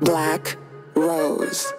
Black Rose.